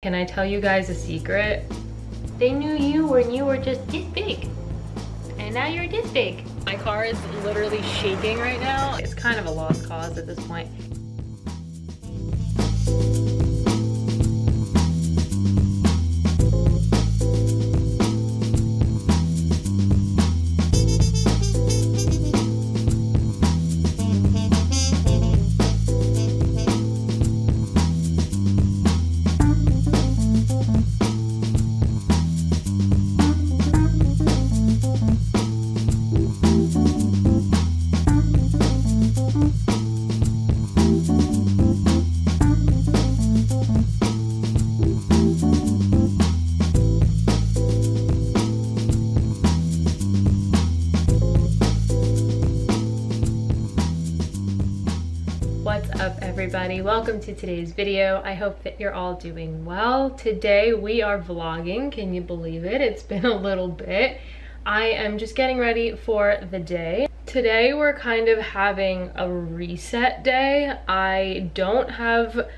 Can I tell you guys a secret? They knew you when you were just this big. And now you're this big. My car is literally shaking right now. It's kind of a lost cause at this point. Everybody? Welcome to today's video. I hope that you're all doing well. Today we are vlogging. Can you believe it? It's been a little bit. I am just getting ready for the day. Today we're kind of having a reset day. I don't have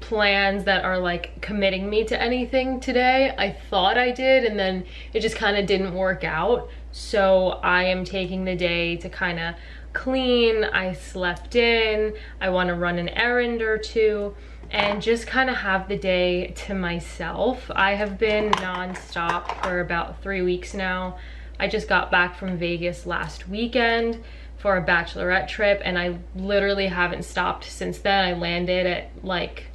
plans that are like committing me to anything today. I thought I did and then it just kind of didn't work out. So I am taking the day to kind of clean, I slept in, I want to run an errand or two, and just kind of have the day to myself. I have been nonstop for about three weeks now. I just got back from Vegas last weekend for a bachelorette trip and I literally haven't stopped since then. I landed at like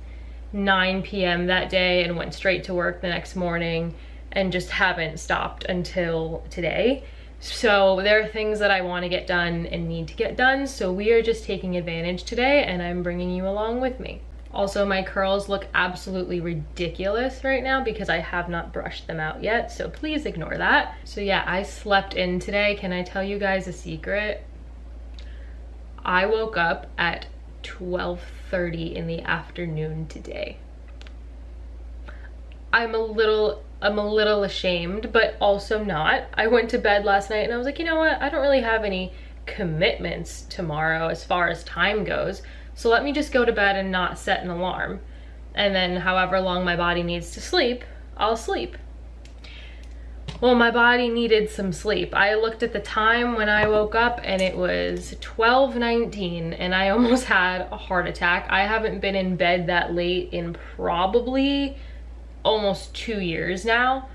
9 p.m. that day and went straight to work the next morning and just haven't stopped until today. So there are things that I want to get done and need to get done. So we are just taking advantage today and I'm bringing you along with me. Also, my curls look absolutely ridiculous right now because I have not brushed them out yet. So please ignore that. So yeah, I slept in today. Can I tell you guys a secret? I woke up at 12.30 in the afternoon today. I'm a little I'm a little ashamed, but also not. I went to bed last night and I was like, you know what? I don't really have any commitments tomorrow as far as time goes. So let me just go to bed and not set an alarm. And then however long my body needs to sleep, I'll sleep. Well, my body needed some sleep. I looked at the time when I woke up and it was 12.19 and I almost had a heart attack. I haven't been in bed that late in probably almost two years now.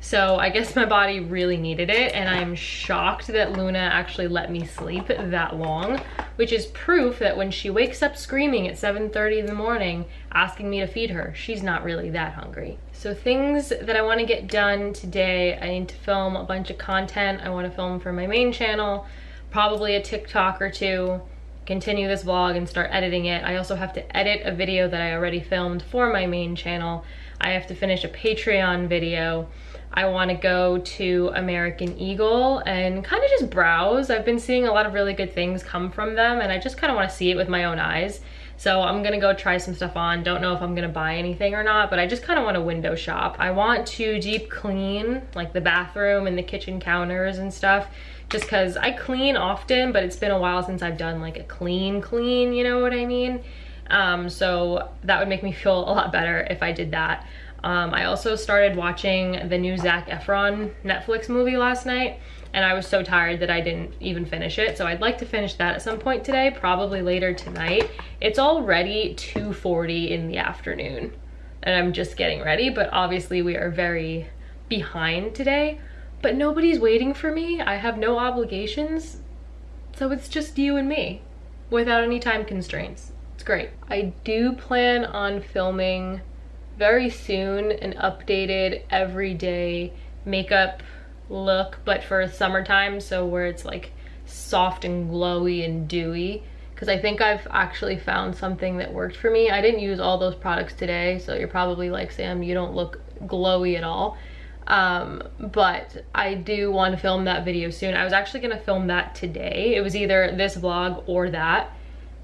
So I guess my body really needed it and I'm shocked that Luna actually let me sleep that long, which is proof that when she wakes up screaming at 7.30 in the morning asking me to feed her, she's not really that hungry. So things that I wanna get done today, I need to film a bunch of content. I wanna film for my main channel, probably a TikTok or two, continue this vlog and start editing it. I also have to edit a video that I already filmed for my main channel I have to finish a Patreon video. I want to go to American Eagle and kind of just browse. I've been seeing a lot of really good things come from them and I just kind of want to see it with my own eyes. So I'm gonna go try some stuff on. Don't know if I'm gonna buy anything or not, but I just kind of want to window shop. I want to deep clean like the bathroom and the kitchen counters and stuff just because I clean often, but it's been a while since I've done like a clean clean, you know what I mean? Um, so that would make me feel a lot better if I did that. Um, I also started watching the new Zac Efron Netflix movie last night and I was so tired that I didn't even finish it. So I'd like to finish that at some point today, probably later tonight. It's already 2.40 in the afternoon and I'm just getting ready, but obviously we are very behind today, but nobody's waiting for me. I have no obligations. So it's just you and me without any time constraints. Great. I do plan on filming very soon an updated everyday makeup look, but for summertime, so where it's like soft and glowy and dewy because I think I've actually found something that worked for me. I didn't use all those products today, so you're probably like, Sam, you don't look glowy at all. Um, but I do want to film that video soon. I was actually going to film that today. It was either this vlog or that.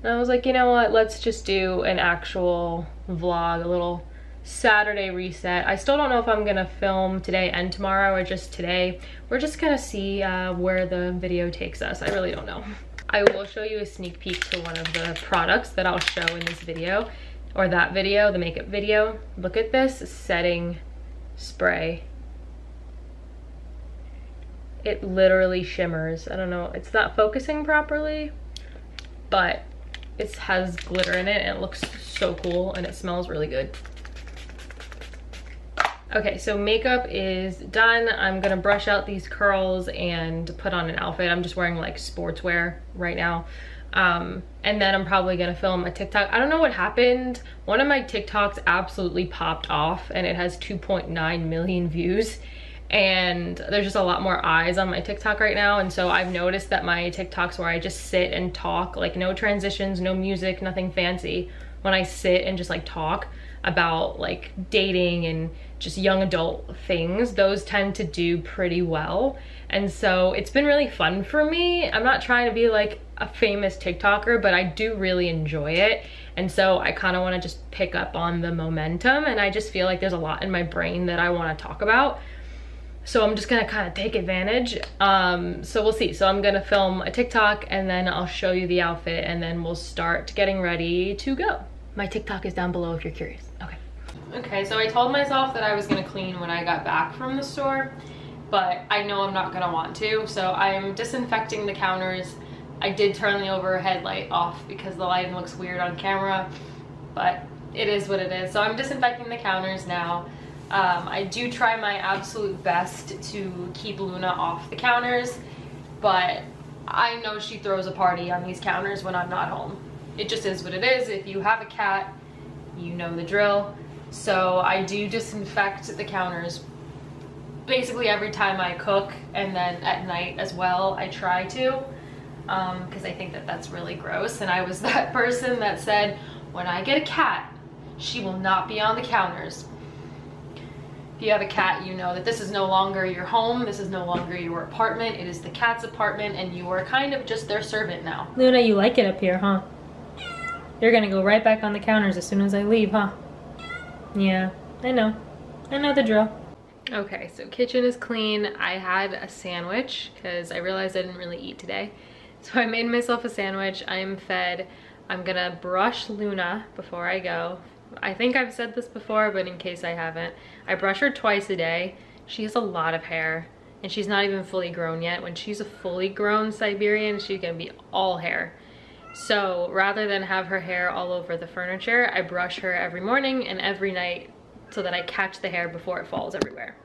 And I was like, you know what, let's just do an actual vlog, a little Saturday reset. I still don't know if I'm gonna film today and tomorrow or just today. We're just gonna see uh, where the video takes us. I really don't know. I will show you a sneak peek to one of the products that I'll show in this video. or that video, the makeup video. Look at this setting spray. It literally shimmers. I don't know, it's not focusing properly, but it has glitter in it and it looks so cool and it smells really good. Okay, so makeup is done. I'm gonna brush out these curls and put on an outfit. I'm just wearing like sportswear right now. Um, and then I'm probably gonna film a TikTok. I don't know what happened. One of my TikToks absolutely popped off and it has 2.9 million views and there's just a lot more eyes on my TikTok right now. And so I've noticed that my TikToks where I just sit and talk, like no transitions, no music, nothing fancy. When I sit and just like talk about like dating and just young adult things, those tend to do pretty well. And so it's been really fun for me. I'm not trying to be like a famous TikToker, but I do really enjoy it. And so I kind of want to just pick up on the momentum and I just feel like there's a lot in my brain that I want to talk about. So I'm just gonna kind of take advantage. Um, so we'll see. So I'm gonna film a TikTok and then I'll show you the outfit and then we'll start getting ready to go. My TikTok is down below if you're curious. Okay. Okay, so I told myself that I was gonna clean when I got back from the store, but I know I'm not gonna want to. So I'm disinfecting the counters. I did turn the overhead light off because the lighting looks weird on camera, but it is what it is. So I'm disinfecting the counters now. Um, I do try my absolute best to keep Luna off the counters, but I know she throws a party on these counters when I'm not home. It just is what it is. If you have a cat, you know the drill. So I do disinfect the counters basically every time I cook and then at night as well I try to because um, I think that that's really gross and I was that person that said when I get a cat she will not be on the counters if you have a cat, you know that this is no longer your home, this is no longer your apartment, it is the cat's apartment, and you are kind of just their servant now. Luna, you like it up here, huh? You're gonna go right back on the counters as soon as I leave, huh? Yeah, I know. I know the drill. Okay, so kitchen is clean. I had a sandwich because I realized I didn't really eat today. So I made myself a sandwich. I'm fed. I'm gonna brush Luna before I go I think I've said this before, but in case I haven't, I brush her twice a day. She has a lot of hair and she's not even fully grown yet. When she's a fully grown Siberian, she's gonna be all hair. So rather than have her hair all over the furniture, I brush her every morning and every night so that I catch the hair before it falls everywhere.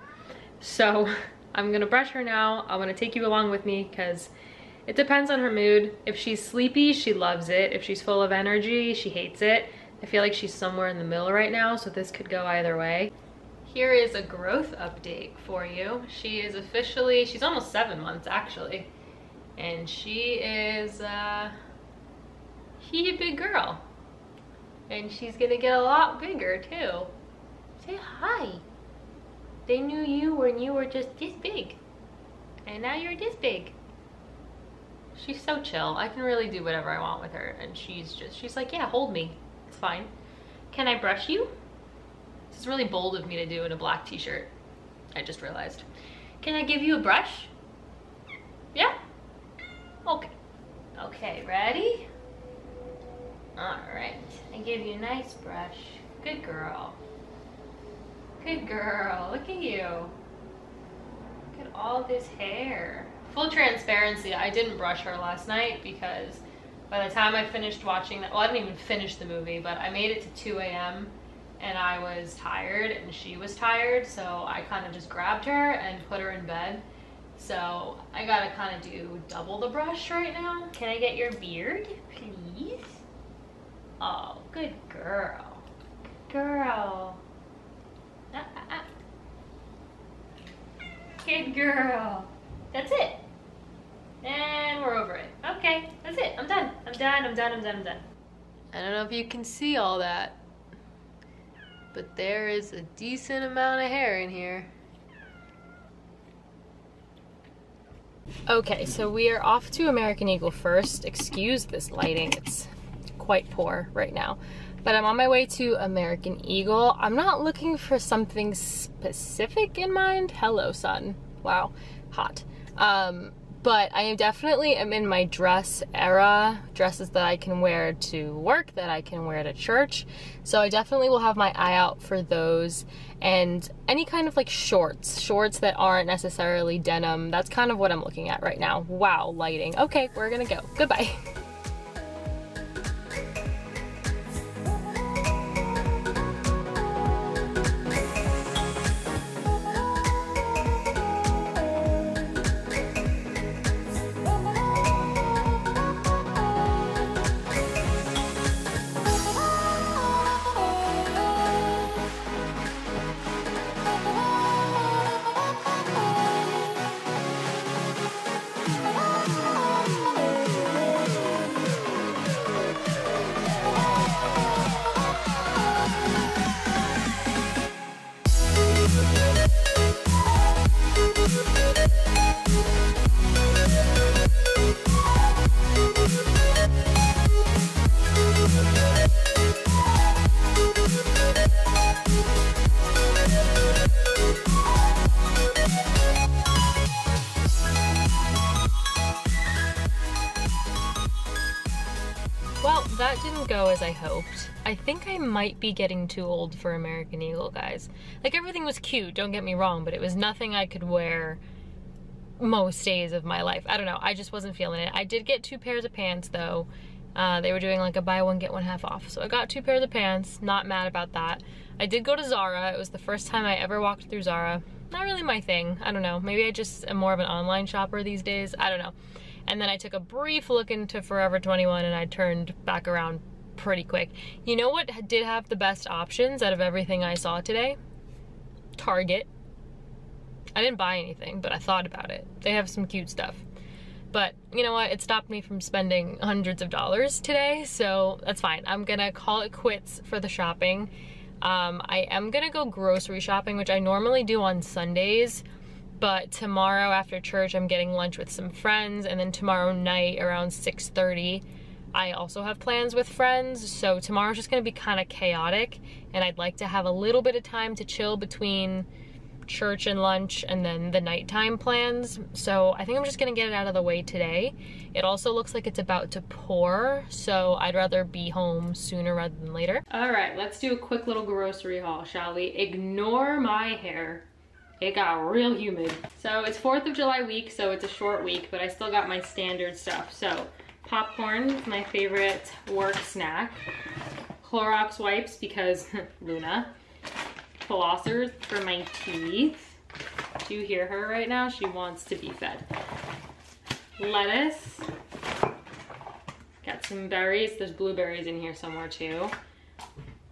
So I'm gonna brush her now. I wanna take you along with me because it depends on her mood. If she's sleepy, she loves it. If she's full of energy, she hates it. I feel like she's somewhere in the middle right now, so this could go either way. Here is a growth update for you. She is officially, she's almost seven months actually. And she is, uh, she a big girl. And she's gonna get a lot bigger too. Say hi. They knew you when you were just this big. And now you're this big. She's so chill. I can really do whatever I want with her. And she's just, she's like, yeah, hold me. Fine. Can I brush you? This is really bold of me to do in a black t-shirt. I just realized. Can I give you a brush? Yeah? Okay. Okay, ready? All right, I give you a nice brush. Good girl. Good girl, look at you. Look at all this hair. Full transparency, I didn't brush her last night because by the time I finished watching that, well, I didn't even finish the movie, but I made it to 2 a.m. and I was tired and she was tired, so I kind of just grabbed her and put her in bed. So I gotta kind of do double the brush right now. Can I get your beard, please? Oh, good girl. Good girl. Ah, ah, ah. Good girl. That's it. And we're over it. Okay, that's it. I'm done. I'm done, I'm done, I'm done, I'm done. I don't know if you can see all that, but there is a decent amount of hair in here. Okay, so we are off to American Eagle first. Excuse this lighting, it's quite poor right now. But I'm on my way to American Eagle. I'm not looking for something specific in mind. Hello, sun. Wow, hot. Um, but I definitely am in my dress era, dresses that I can wear to work, that I can wear to church. So I definitely will have my eye out for those and any kind of like shorts, shorts that aren't necessarily denim. That's kind of what I'm looking at right now. Wow, lighting. Okay, we're gonna go. Goodbye. as I hoped. I think I might be getting too old for American Eagle, guys. Like, everything was cute, don't get me wrong, but it was nothing I could wear most days of my life. I don't know, I just wasn't feeling it. I did get two pairs of pants, though. Uh, they were doing like a buy one, get one half off. So I got two pairs of pants, not mad about that. I did go to Zara. It was the first time I ever walked through Zara. Not really my thing, I don't know. Maybe I just am more of an online shopper these days, I don't know. And then I took a brief look into Forever 21 and I turned back around pretty quick. You know what did have the best options out of everything I saw today? Target. I didn't buy anything, but I thought about it. They have some cute stuff. But you know what? It stopped me from spending hundreds of dollars today, so that's fine. I'm gonna call it quits for the shopping. Um, I am gonna go grocery shopping, which I normally do on Sundays but tomorrow after church I'm getting lunch with some friends and then tomorrow night around 6.30 I also have plans with friends so tomorrow's just gonna be kind of chaotic and I'd like to have a little bit of time to chill between church and lunch and then the nighttime plans. So I think I'm just gonna get it out of the way today. It also looks like it's about to pour so I'd rather be home sooner rather than later. All right let's do a quick little grocery haul shall we? Ignore my hair. It got real humid. So it's 4th of July week, so it's a short week, but I still got my standard stuff. So popcorn, my favorite work snack. Clorox wipes because Luna. Flossers for my teeth. Do you hear her right now? She wants to be fed. Lettuce. Got some berries. There's blueberries in here somewhere too.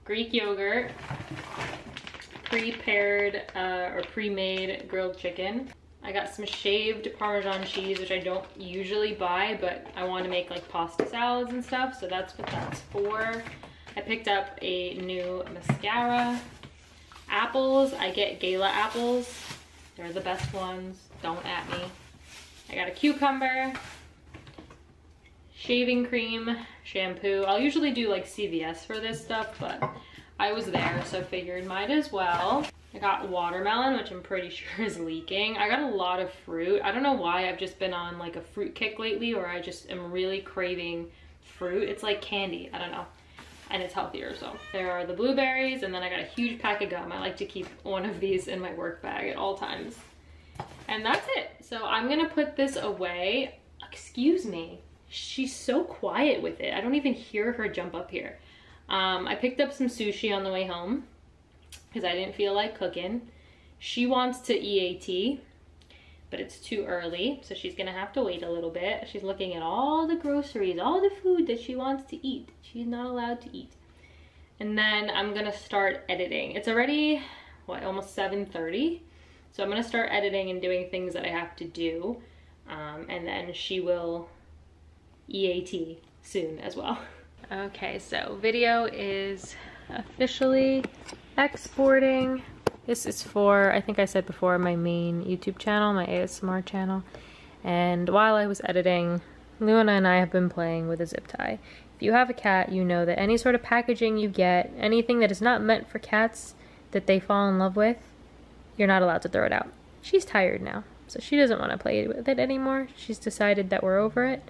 Greek yogurt prepared uh, or pre-made grilled chicken. I got some shaved Parmesan cheese, which I don't usually buy, but I want to make like pasta salads and stuff, so that's what that's for. I picked up a new mascara. Apples, I get Gala apples. They're the best ones, don't at me. I got a cucumber, shaving cream, shampoo. I'll usually do like CVS for this stuff, but I was there, so figured might as well. I got watermelon, which I'm pretty sure is leaking. I got a lot of fruit. I don't know why I've just been on like a fruit kick lately or I just am really craving fruit. It's like candy, I don't know. And it's healthier, so. There are the blueberries and then I got a huge pack of gum. I like to keep one of these in my work bag at all times. And that's it. So I'm gonna put this away. Excuse me. She's so quiet with it. I don't even hear her jump up here. Um, I picked up some sushi on the way home because I didn't feel like cooking. She wants to EAT, but it's too early, so she's gonna have to wait a little bit. She's looking at all the groceries, all the food that she wants to eat. She's not allowed to eat. And then I'm gonna start editing. It's already, what, almost 7.30? So I'm gonna start editing and doing things that I have to do. Um, and then she will EAT soon as well. Okay, so video is officially exporting. This is for, I think I said before, my main YouTube channel, my ASMR channel. And while I was editing, Luna and I have been playing with a zip tie. If you have a cat, you know that any sort of packaging you get, anything that is not meant for cats that they fall in love with, you're not allowed to throw it out. She's tired now. So she doesn't want to play with it anymore. She's decided that we're over it,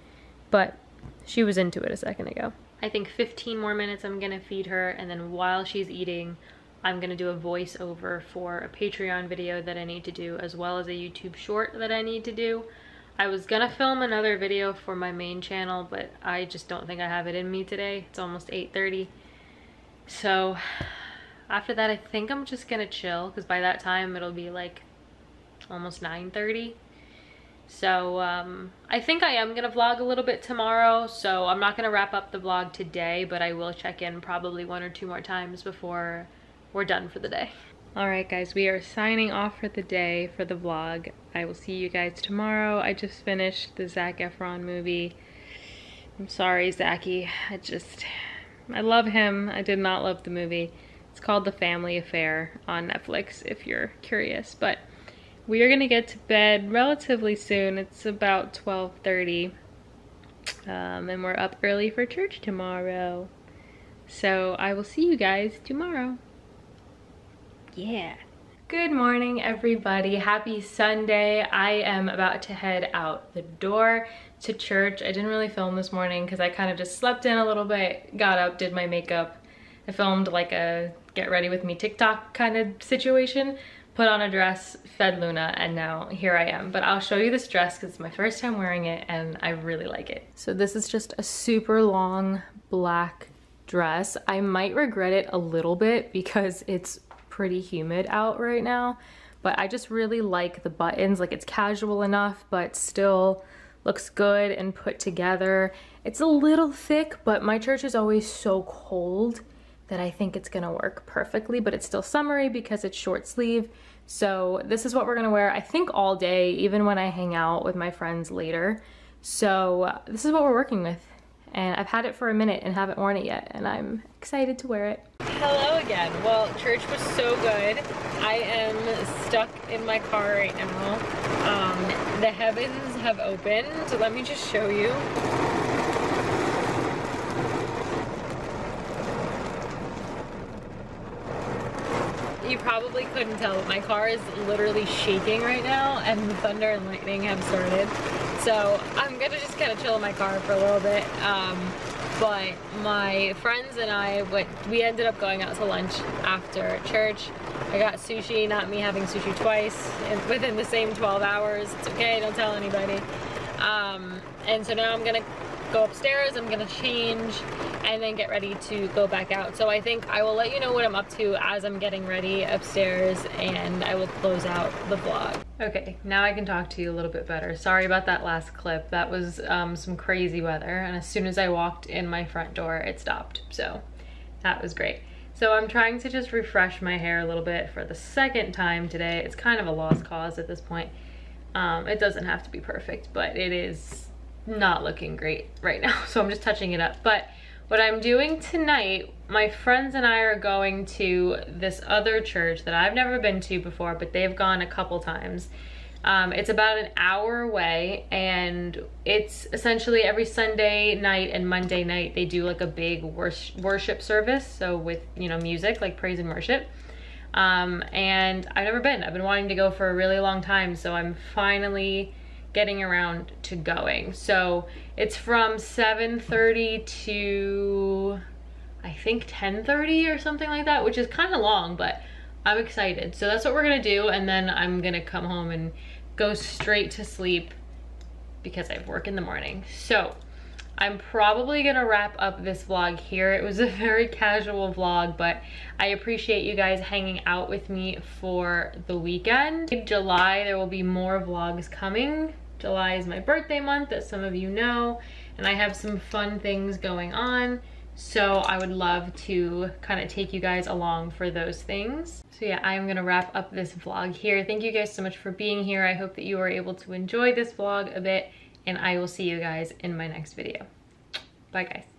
but she was into it a second ago. I think 15 more minutes I'm gonna feed her and then while she's eating, I'm gonna do a voiceover for a Patreon video that I need to do as well as a YouTube short that I need to do. I was gonna film another video for my main channel, but I just don't think I have it in me today. It's almost 8.30. So after that, I think I'm just gonna chill because by that time it'll be like almost 9.30. So um, I think I am gonna vlog a little bit tomorrow. So I'm not gonna wrap up the vlog today, but I will check in probably one or two more times before we're done for the day. All right, guys, we are signing off for the day for the vlog. I will see you guys tomorrow. I just finished the Zac Efron movie. I'm sorry, Zachy. I just, I love him. I did not love the movie. It's called The Family Affair on Netflix if you're curious. But we are gonna get to bed relatively soon. It's about 12.30. Um, and we're up early for church tomorrow. So I will see you guys tomorrow. Yeah. Good morning, everybody. Happy Sunday. I am about to head out the door to church. I didn't really film this morning because I kind of just slept in a little bit, got up, did my makeup. I filmed like a get ready with me TikTok kind of situation, put on a dress, fed Luna, and now here I am. But I'll show you this dress because it's my first time wearing it and I really like it. So this is just a super long black dress. I might regret it a little bit because it's pretty humid out right now, but I just really like the buttons. Like it's casual enough, but still looks good and put together. It's a little thick, but my church is always so cold that I think it's gonna work perfectly, but it's still summery because it's short sleeve. So this is what we're gonna wear, I think all day, even when I hang out with my friends later. So this is what we're working with and I've had it for a minute and haven't worn it yet and I'm excited to wear it. Hello again. Well, church was so good. I am stuck in my car right now. Um, the heavens have opened. Let me just show you. You probably couldn't tell, but my car is literally shaking right now and the thunder and lightning have started. So I'm gonna just kind of chill in my car for a little bit. Um, but my friends and I, went, we ended up going out to lunch after church. I got sushi, not me having sushi twice within the same 12 hours. It's okay, don't tell anybody. Um, and so now I'm gonna go upstairs, I'm gonna change, and then get ready to go back out. So I think I will let you know what I'm up to as I'm getting ready upstairs and I will close out the vlog. Okay, now I can talk to you a little bit better. Sorry about that last clip. That was um, some crazy weather and as soon as I walked in my front door, it stopped. So that was great. So I'm trying to just refresh my hair a little bit for the second time today. It's kind of a lost cause at this point. Um, it doesn't have to be perfect, but it is not looking great right now. So I'm just touching it up. But what I'm doing tonight, my friends and I are going to this other church that I've never been to before, but they've gone a couple times. Um, it's about an hour away and it's essentially every Sunday night and Monday night they do like a big worship service. So with, you know, music like praise and worship. Um, and I've never been. I've been wanting to go for a really long time. So I'm finally getting around to going. So it's from 7.30 to I think 10.30 or something like that, which is kind of long, but I'm excited. So that's what we're gonna do and then I'm gonna come home and go straight to sleep because I have work in the morning. So I'm probably gonna wrap up this vlog here. It was a very casual vlog, but I appreciate you guys hanging out with me for the weekend. In July, there will be more vlogs coming. July is my birthday month, as some of you know, and I have some fun things going on. So I would love to kind of take you guys along for those things. So yeah, I'm gonna wrap up this vlog here. Thank you guys so much for being here. I hope that you were able to enjoy this vlog a bit and I will see you guys in my next video. Bye guys.